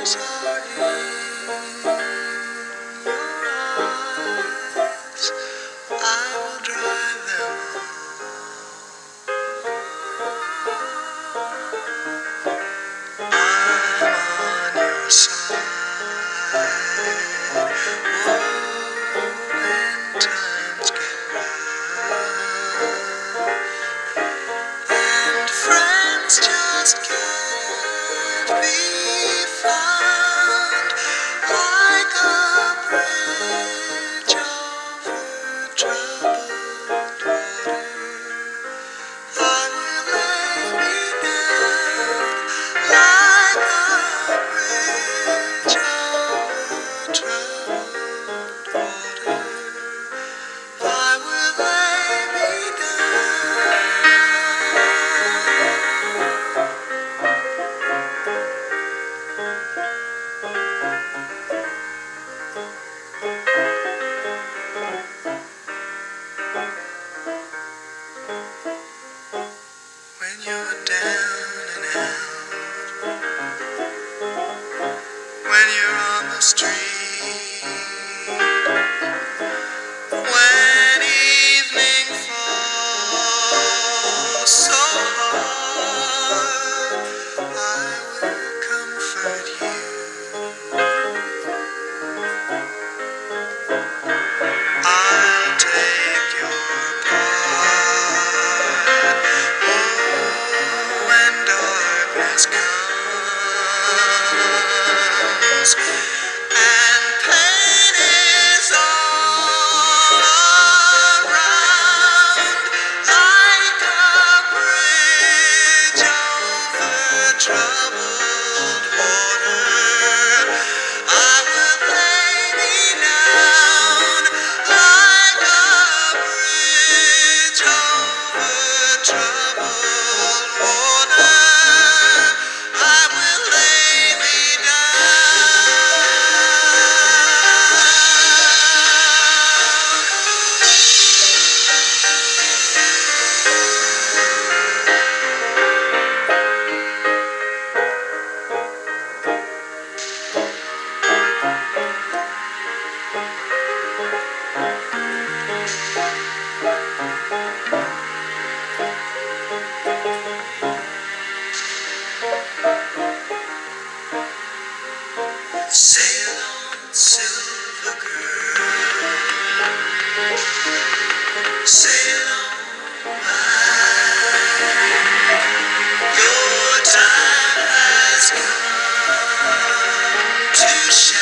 Music. Sail on, silver girl. Sail on. Your time has come to shine.